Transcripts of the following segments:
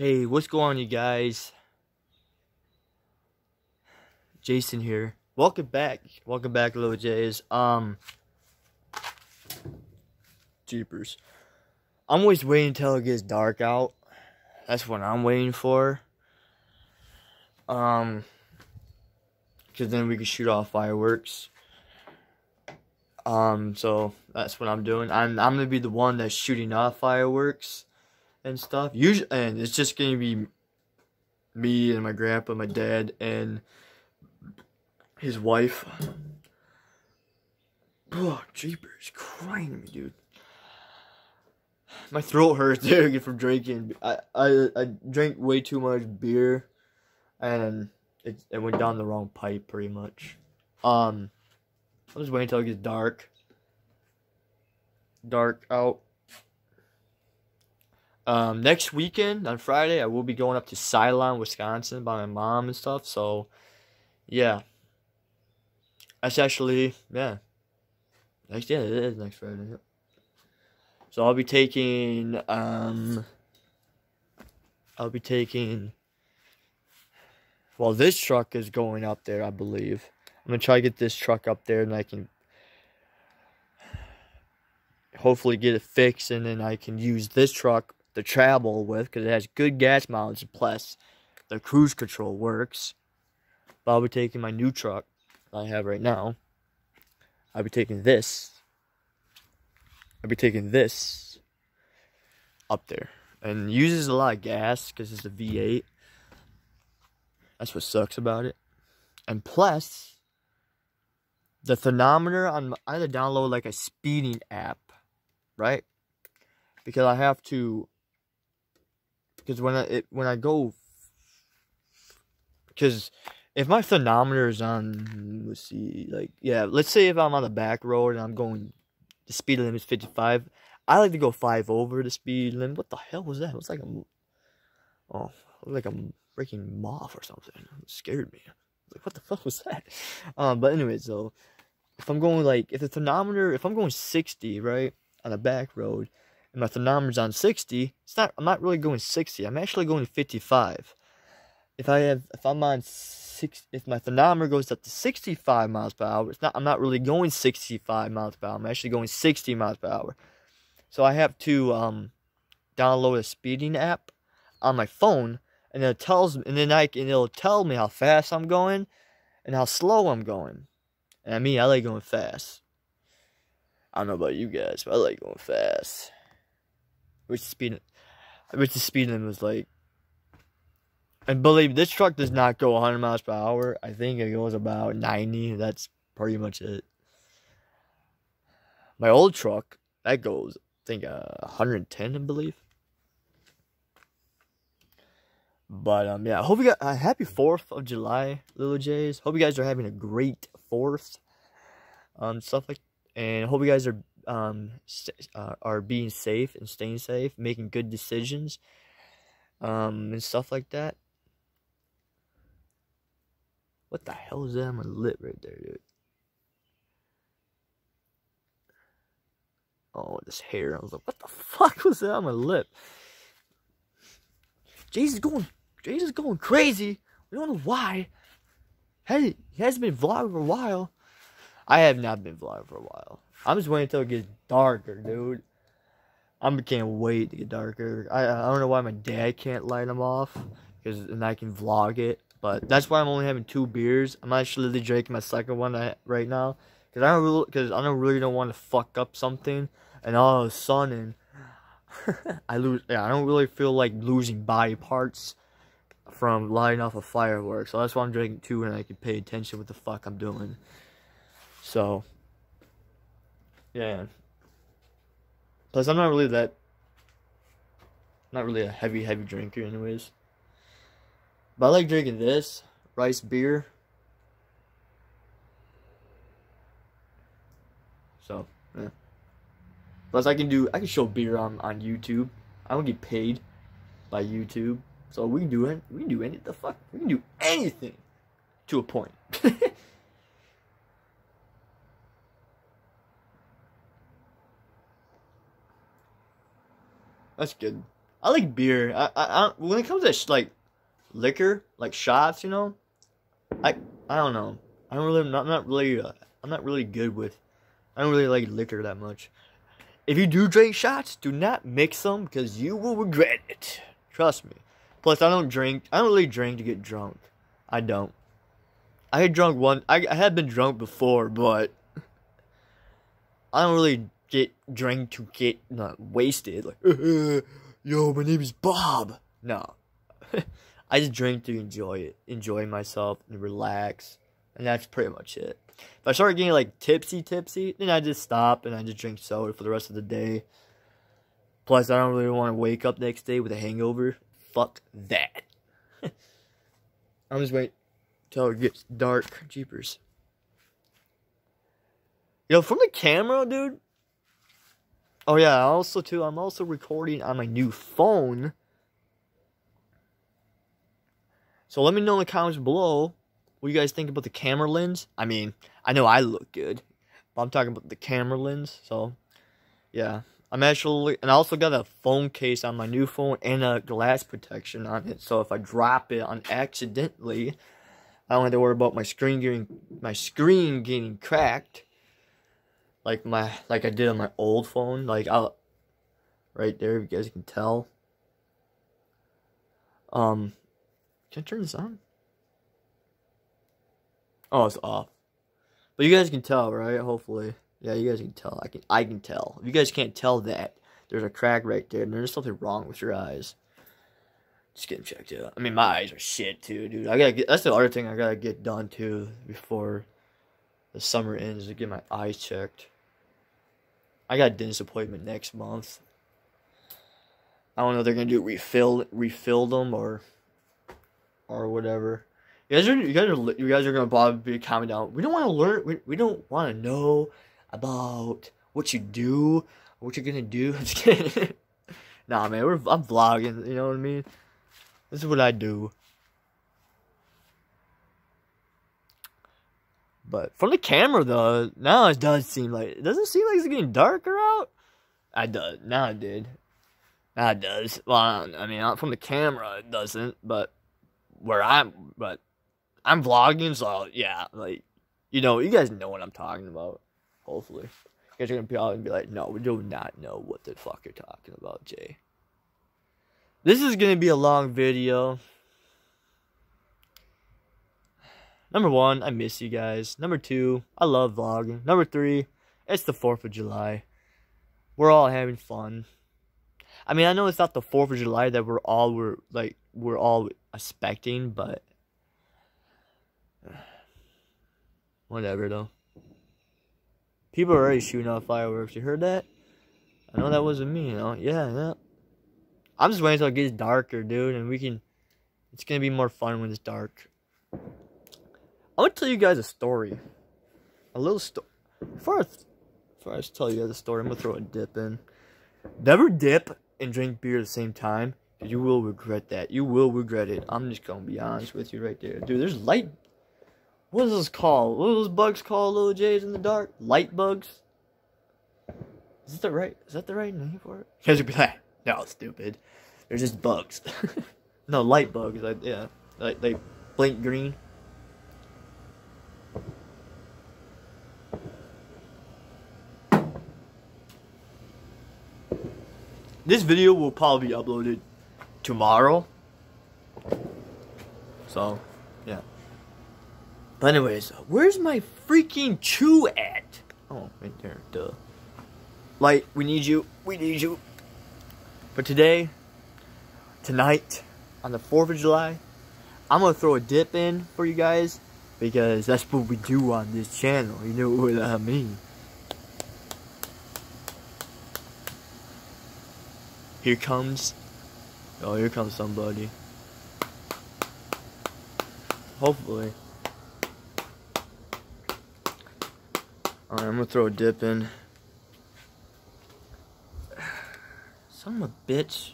Hey, what's going on, you guys? Jason here. Welcome back. Welcome back, little Jays. Um, jeepers. I'm always waiting until it gets dark out. That's what I'm waiting for. Um, because then we can shoot off fireworks. Um, so that's what I'm doing. I'm I'm gonna be the one that's shooting off fireworks and stuff. Usually, and it's just gonna be me and my grandpa, my dad, and his wife. Oh, jeepers, crying me, dude. My throat hurts there from drinking. I, I I drank way too much beer, and it it went down the wrong pipe pretty much. Um, I'm just waiting until it gets dark. Dark out. Um, next weekend on Friday, I will be going up to Ceylon, Wisconsin, by my mom and stuff. So, yeah, that's actually yeah. Next yeah, it is next Friday. So I'll be taking um. I'll be taking. Well, this truck is going up there, I believe. I'm gonna try to get this truck up there, and I can hopefully get it fixed, and then I can use this truck to travel with because it has good gas mileage plus the cruise control works. But I'll be taking my new truck that I have right now. I'll be taking this. I'll be taking this up there. And uses a lot of gas because it's a V8. That's what sucks about it. And plus, the thermometer on I had to download like a speeding app, right? Because I have to because when I it, when I go because if my thermometer is on let's see like yeah let's say if I'm on the back road and I'm going the speed limit is 55 I like to go five over the speed limit. What the hell was that? It was like a oh like a freaking moth or something. It scared me. Like what the fuck was that? Um but anyway so if I'm going like if the thermometer if I'm going 60 right on a back road and my thermometer's on 60, it's not I'm not really going 60. I'm actually going 55. If I have if I'm on six if my thermometer goes up to 65 miles per hour, it's not I'm not really going 65 miles per hour. I'm actually going 60 miles per hour. So I have to um download a speeding app on my phone and it tells and then I and it'll tell me how fast I'm going and how slow I'm going. And I mean I like going fast. I don't know about you guys, but I like going fast which speed, which the speed limit was like. And believe this truck does not go 100 miles per hour. I think it goes about 90. That's pretty much it. My old truck that goes, I think, uh, 110, I believe. But um, yeah, I hope you got a uh, happy Fourth of July, little Jays. Hope you guys are having a great Fourth, um, stuff like, and hope you guys are um, uh, are being safe and staying safe, making good decisions, um, and stuff like that. What the hell is that on my lip right there, dude? Oh, this hair. I was like, what the fuck was that on my lip? Jay's going, Jay's going crazy. We don't know why. Hey, he hasn't been vlogging for a while. I have not been vlogging for a while. I'm just waiting until it gets darker, dude. I can't wait to get darker. I I don't know why my dad can't light them off, because and I can vlog it. But that's why I'm only having two beers. I'm actually drinking my second one right now, because I don't really, because I don't really don't want to fuck up something, and all of a sudden, I lose. Yeah, I don't really feel like losing body parts from lighting off a firework. So that's why I'm drinking two, and I can pay attention what the fuck I'm doing. So yeah. Plus, I'm not really that. Not really a heavy, heavy drinker, anyways. But I like drinking this rice beer. So, yeah. Plus, I can do. I can show beer on on YouTube. I don't get paid by YouTube, so we can do it. We can do any the fuck. We can do anything to a point. That's good. I like beer. I, I, I when it comes to sh- like liquor, like shots, you know, I I don't know. I don't really. I'm not, I'm not really. Uh, I'm not really good with. I don't really like liquor that much. If you do drink shots, do not mix them because you will regret it. Trust me. Plus, I don't drink. I don't really drink to get drunk. I don't. I had drunk one. I, I had been drunk before, but I don't really get drink to get not wasted. Like, yo, my name is Bob. No, I just drink to enjoy it, enjoy myself, and relax, and that's pretty much it. If I start getting like tipsy, tipsy, then I just stop and I just drink soda for the rest of the day. Plus, I don't really want to wake up next day with a hangover. Fuck that. I'm just waiting till it gets dark. Jeepers. Yo, from the camera, dude. Oh yeah, also too, I'm also recording on my new phone. So let me know in the comments below what you guys think about the camera lens. I mean, I know I look good, but I'm talking about the camera lens. So, yeah, I'm actually, and I also got a phone case on my new phone and a glass protection on it. So if I drop it on accidentally, I don't have to worry about my screen getting my screen getting cracked. Like my like I did on my old phone. Like I'll right there, you guys can tell. Um, can I turn this on? Oh, it's off. But you guys can tell, right? Hopefully. Yeah, you guys can tell. I can I can tell. If you guys can't tell that, there's a crack right there, and there's something wrong with your eyes. Just getting checked out. I mean, my eyes are shit too, dude. I gotta get. That's the other thing I gotta get done too before the summer ends to get my eyes checked. I got a dentist appointment next month. I don't know if they're gonna do refill refill them or or whatever. You guys are you guys are you guys are gonna probably be commenting down. We don't want to learn. We, we don't want to know about what you do, what you're gonna do. Nah, man, we're I'm vlogging. You know what I mean? This is what I do. But from the camera though, now it does seem like it doesn't seem like it's getting darker out. I does now it did. Now it does. Well, I mean, uh, from the camera it doesn't, but where I'm, but I'm vlogging, so yeah, like you know, you guys know what I'm talking about. Hopefully, you guys are gonna probably be like, no, we do not know what the fuck you're talking about, Jay. This is gonna be a long video. Number one, I miss you guys. Number two, I love vlogging. Number three, it's the 4th of July. We're all having fun. I mean, I know it's not the 4th of July that we're all we're like we're all expecting, but whatever though. People are already shooting off fireworks. You heard that? I know that wasn't me, you know. Yeah, yeah. I'm just waiting until it gets darker, dude, and we can. It's gonna be more fun when it's dark. I want to tell you guys a story. A little story. Before I, before I tell you guys a story, I'm gonna throw a dip in. Never dip and drink beer at the same time. You will regret that. You will regret it. I'm just gonna be honest with you right there, dude. There's light. What is this called? What are those bugs called, little J's in the dark? Light bugs. Is that the right? Is that the right name for it? You guys would be like, no, stupid. They're just bugs. no, light bugs. Like, yeah, like they blink green. This video will probably be uploaded tomorrow. So, yeah. But anyways, where's my freaking chew at? Oh, right there, duh. Light, we need you. We need you. But today, tonight, on the 4th of July, I'm to throw a dip in for you guys. Because that's what we do on this channel. You know what I mean. Here comes. Oh, here comes somebody. Hopefully. Alright, I'm gonna throw a dip in. Son of a bitch.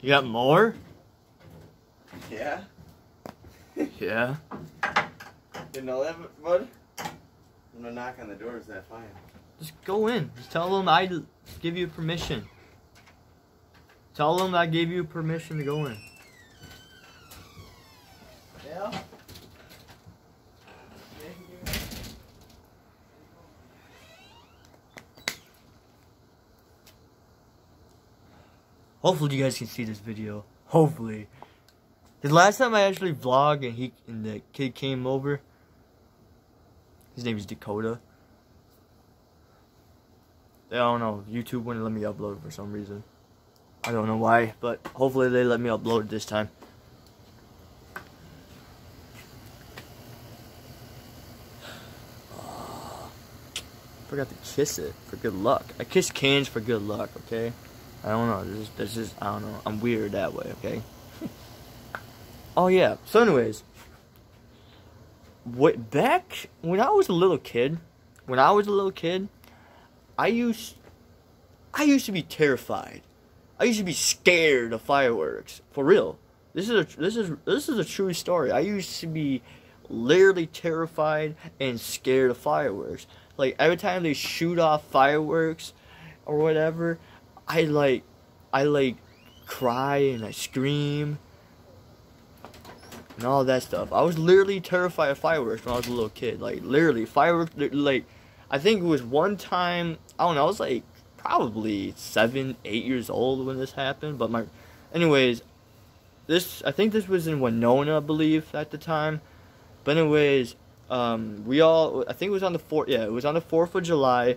You got more? Yeah. Yeah. You know that, bud? I'm gonna knock on the door. Is that fine? Just go in. Just tell them I give you permission. Tell them I gave you permission to go in. Yeah. Hopefully you guys can see this video. Hopefully. The last time I actually vlogged and he and the kid came over. His name is Dakota. I don't know. YouTube wouldn't let me upload for some reason. I don't know why, but hopefully they let me upload this time. Forgot to kiss it for good luck. I kiss cans for good luck, okay? I don't know. This is, this is I don't know. I'm weird that way, okay? Oh yeah. So anyways, what back when I was a little kid, when I was a little kid, I used I used to be terrified. I used to be scared of fireworks. For real. This is a this is this is a true story. I used to be literally terrified and scared of fireworks. Like every time they shoot off fireworks or whatever, I like I like cry and I scream and all that stuff. I was literally terrified of fireworks when I was a little kid. Like literally fireworks like I think it was one time I don't know, I was like probably seven, eight years old when this happened. But my anyways, this I think this was in Winona, I believe, at the time. But anyways, um, we all I think it was on the fourth yeah, it was on the fourth of July.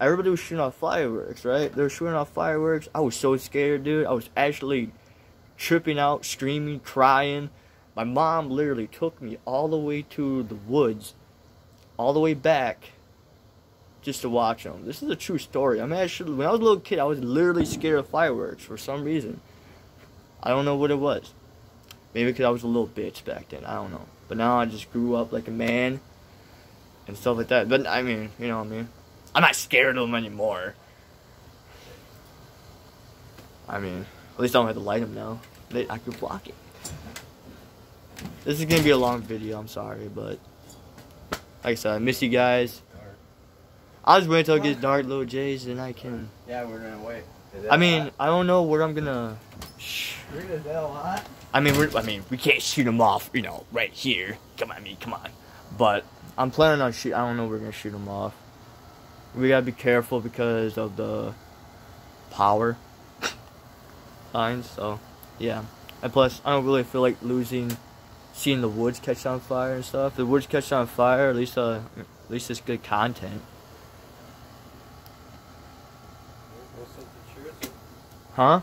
Everybody was shooting off fireworks, right? They were shooting off fireworks. I was so scared, dude. I was actually tripping out, screaming, crying. My mom literally took me all the way to the woods, all the way back, just to watch them. This is a true story. I'm actually, when I was a little kid, I was literally scared of fireworks for some reason. I don't know what it was. Maybe because I was a little bitch back then. I don't know. But now I just grew up like a man and stuff like that. But I mean, you know what I mean? I'm not scared of them anymore. I mean, at least I don't have to light them now. I could block it. This is gonna be a long video. I'm sorry, but like I said, I miss you guys. I just wait until it gets dark, little J's, and I can. Yeah, we're gonna wait. I mean, I don't know where I'm gonna. That hot? I mean, we're, I mean, we can't shoot them off, you know, right here. Come on, I mean, come on. But I'm planning on shoot. I don't know where we're gonna shoot them off. We gotta be careful because of the power lines. So, yeah. And plus, I don't really feel like losing, seeing the woods catch on fire and stuff. If the woods catch on fire, at least, uh, at least it's good content. Huh?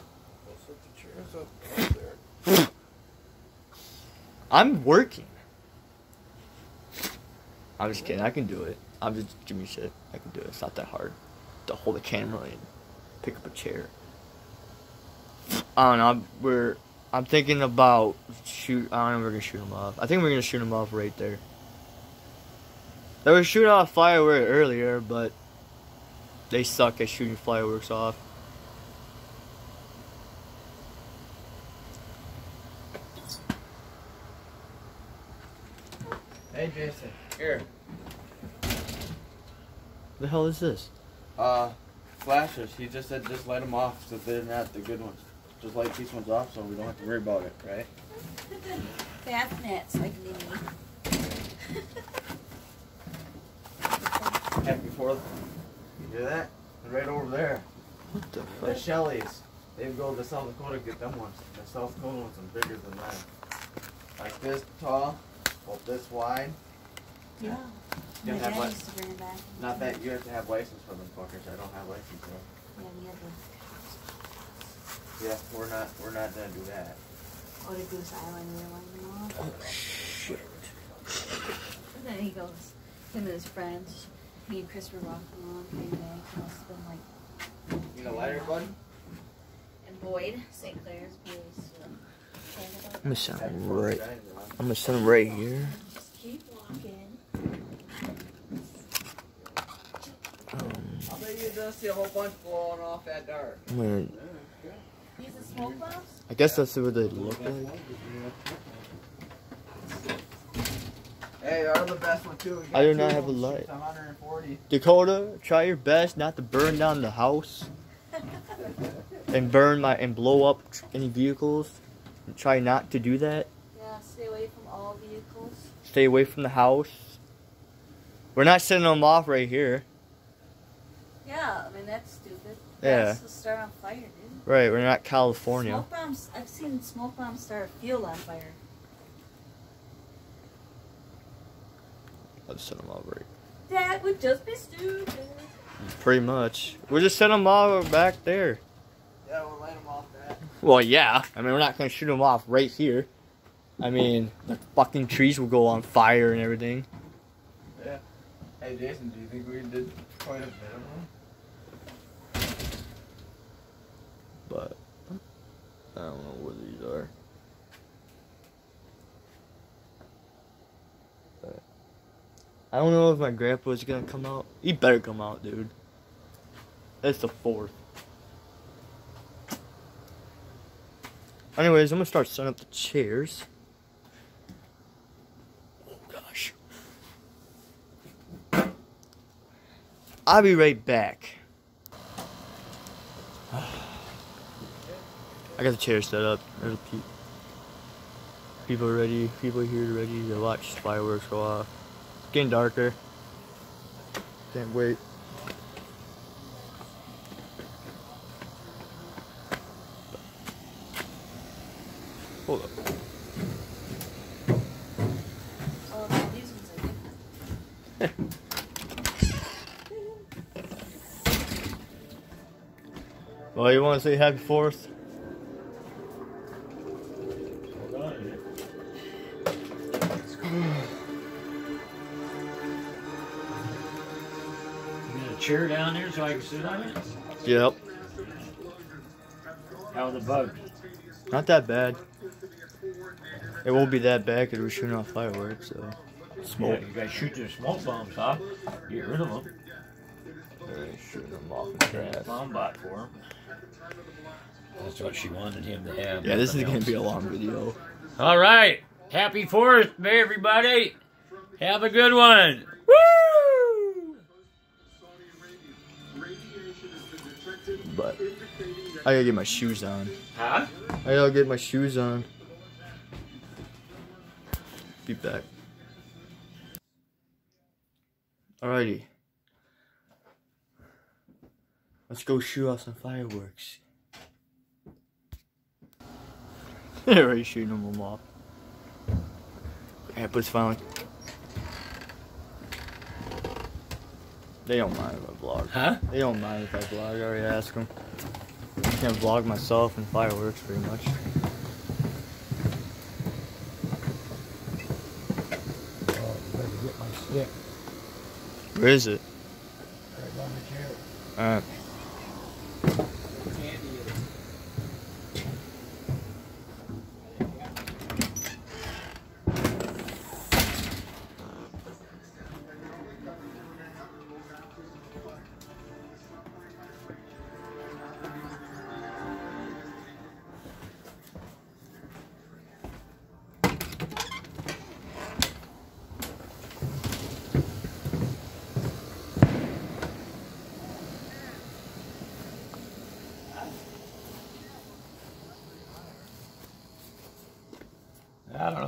I'm working. I'm just kidding. I can do it. I'm just me shit. I can do it. It's not that hard to hold a camera and pick up a chair. I don't know. We're. I'm thinking about shoot. I don't know. If we're gonna shoot them off. I think we're gonna shoot them off right there. They were shooting off fireworks earlier, but they suck at shooting fireworks off. Hey, Jason. Here. The hell is this? Uh, flashers. He just said just light them off so they're not have the good ones. Just light these ones off so we don't have to worry about it, right? Fastnets like me. And before, you hear that? They're right over there. What the The fuck? Shellys. They go to South Dakota to get them ones. The South Dakota ones are bigger than that. Like this tall, about this wide. Yeah. You My have dad used to bring it back. Not that you have to have license for them fuckers. I don't have license for them. Yeah, we had to Yeah, we're not. We're not gonna do that. go to Goose Island. We were lighting them off. Oh shit. And then he goes, him and his friends, me and Chris were walking along, came back. It must have been like. You need a lighter, bud? And Boyd, St. Clair's place. I'm gonna sound right. I'm gonna sound right here. Just keep walking. Um, I bet you don't see a whole bunch blowing off at dark. I'm gonna. These are smoke bombs? I guess that's what they look like. Hey, are the best one too. I do not have a them, light. shoots 140. Dakota, try your best not to burn down the house and burn my and blow up any vehicles. Try not to do that. Yeah, stay away from all vehicles. Stay away from the house. We're not setting them off right here. Yeah, I mean that's stupid. Yeah. That's to start on fire, dude. Right, we're not California. Smoke bombs. I've seen smoke bombs start a field on fire. Let's set them off right. That would just be stupid. Pretty much. We're just setting them all back there. Yeah, we'll light them off that. Well, yeah. I mean, we're not going to shoot them off right here. I mean, the fucking trees will go on fire and everything. Yeah. Hey, Jason, do you think we did quite a bit of them? But I don't know where these are. I don't know if my grandpa's gonna come out. He better come out, dude. That's the fourth. Anyways, I'm gonna start setting up the chairs. Oh gosh. I'll be right back. I got the chair set up. People ready. People here ready to watch fireworks go off. It's getting darker. Can't wait. Hold up. Well, you want to say happy 4th? Chair down there so I can sit on it? Yep. How are the bugs? Not that bad. It won't be that bad because we're shooting off fireworks, so. Smoke. Yeah, you gotta shoot the smoke bombs off. Get rid of them. They're shooting them off the grass. Bomb bot for him. That's what she wanted him to have. Yeah, this is nothing gonna be a long video. All right. Happy Fourth, everybody. Have a good one. But I gotta get my shoes on. Huh? I gotta get my shoes on. Be back. Alrighty. Let's go shoot off some fireworks. They're already shooting them off. Yeah, but it's finally. They don't mind if I vlog. Huh? They don't mind if I vlog. I already asked them. I can vlog myself and fireworks pretty much. Oh, better get my stick Where is it? right uh,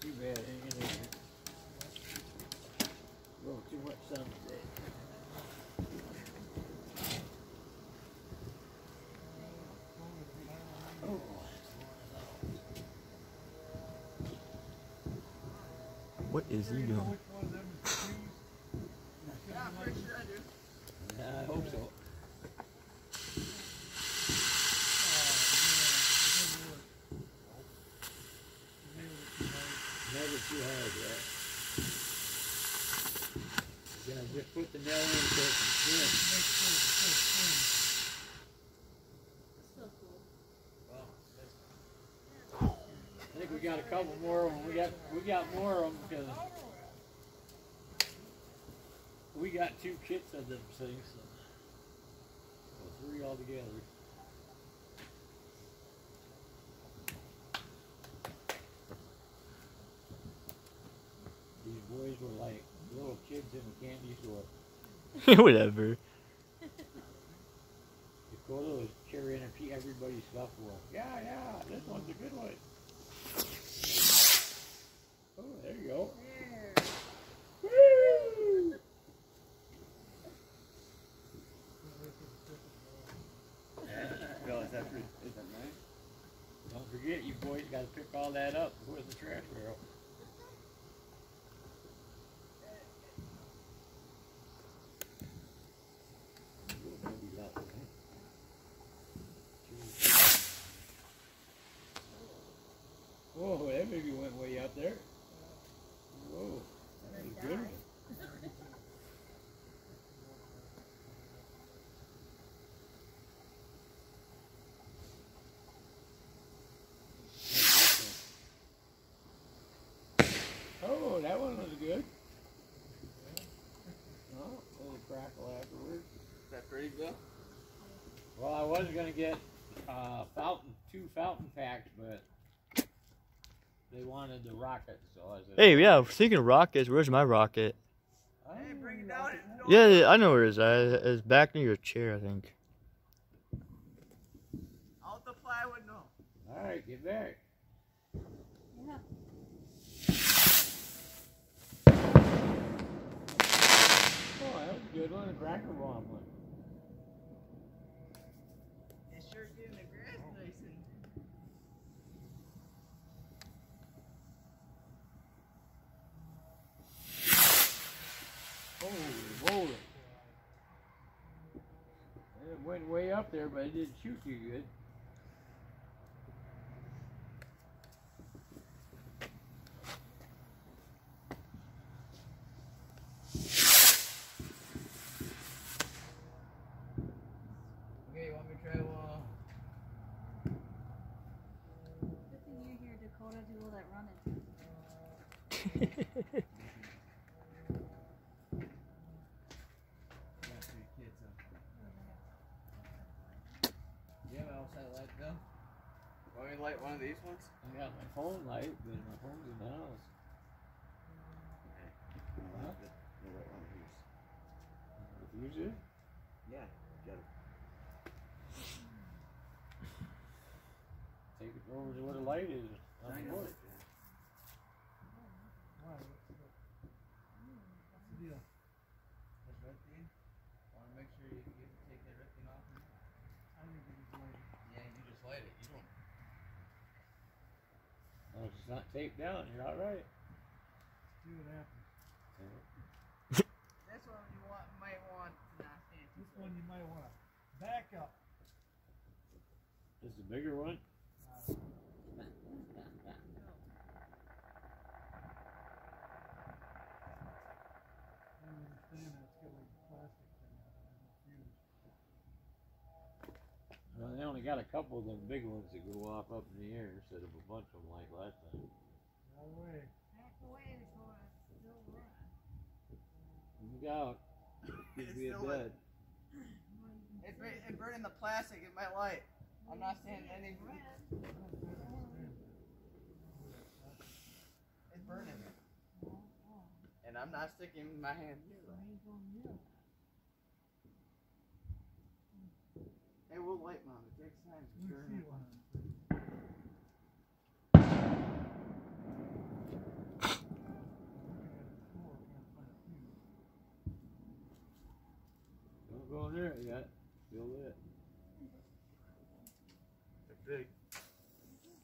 Too bad. hanging in there. Well, too much sun today. What is he doing? Yeah, I hope so. never too hard, right? You gotta just put I think we got a couple more of them. We got we got more of them because we got two kits of them things. So, three altogether. These boys were like little kids in a candy store. Whatever. Dakota was carrying everybody's stuff for. Yeah, yeah, this one's a good one. Oh, there you go. Woo! Is that nice? Don't forget, you boys got to pick all that up before the trash barrel. Whoa, that baby went way up there. Whoa, that was a good one. Oh, that one was good. Oh, a little crackle afterwards. Is that pretty, good? Well, I was gonna get uh, fountain two fountain packs, but they wanted the rocket, so I said, Hey, yeah. Speaking of rockets, where's my rocket? "Oh, Hey, bring it down. Yeah, I know where it is. Uh, It's back near your chair, I think. Out the plywood, no. All right, get back. Yeah. Oh, that was a good one, a cracker bomb one. It's sure getting the grass nice and. Holy moly! It went way up there, but it didn't shoot too good. Okay, you want me to try uh Good thing you're here, Dakota. Do all that running. got three kids, huh? You have an outside light, Bill? Want me to light one of these ones? I got my phone light, but my phone's in the house. No, the, the right one here. Use it? Yeah, got it. Take it over to where the light is. on the Shine board. light, yeah. That's red thing. Want to make sure you get, take that red thing off? Yeah, you just light it. You don't. Oh, it's not taped down. You're all right. That's what happens. This one you want. Might want to not stand. This one you might want to back up. This is a bigger one. I don't understand that. It's got like a plastic thing on it. I'm confused. Well, they only got a couple of them big ones that go off up in the air instead of a bunch of them like last time. No way. Back away, Still run. Look out. Could It's be a still bed. It's, bur- it's burning the plastic in my light. I'm not standing any. It's burning. And I'm not sticking my hand near that. Hey, we'll light mom. It takes time to Let me turn see it. one. Looking at the floor, can't find a fuse. Don't go in there yet. Still lit. They're big.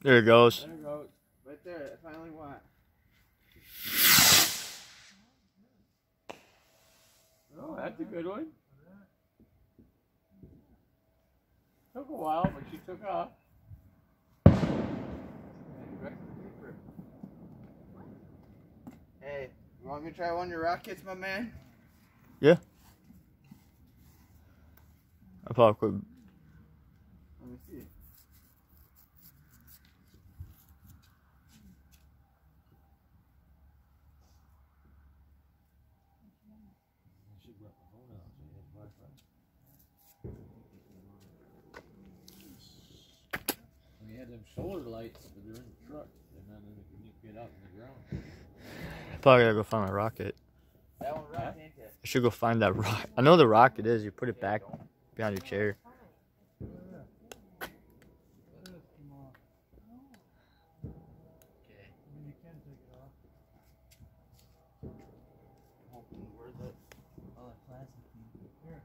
There it goes. There it goes. Right there. I finally want. Oh, that's a good one. Took a while, but she took off. Hey. You want me to try one of your rockets, my man? Yeah. I probably could. Let me see. I should rip my phone out so you have Wi-Fi. We had them solar lights, but they're in the truck, and then when you get out in the ground. Probably gotta go find my rocket. That one right? I should go find that rock. I know the rocket is. You put it back behind your chair. This come off. Okay. I mean, you can take it off. Hoping where's that other plastic thing? Here.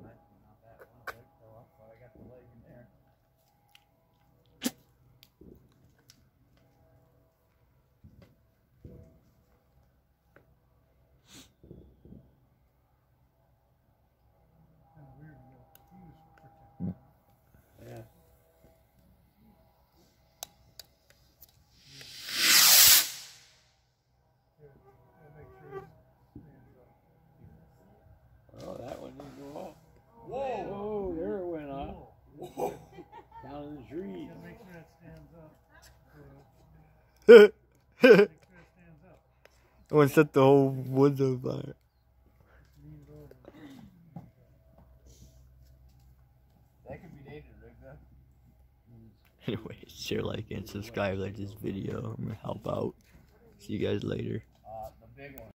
Not that one. That fell off, but I got the leg in there. Kind of weird. You got a fuse protector. Yeah. Here, gotta make sure it stands up. Oh, that one didn't go off. Whoa! Oh, there it went off. Whoa! Down in the You trees. gotta make sure it stands up. So, make sure it. I want to set the whole woods on fire. Lean it over. That could be dated, Rick. Anyway, share, like, and subscribe. Like this video. I'm gonna help out. See you guys later. Uh,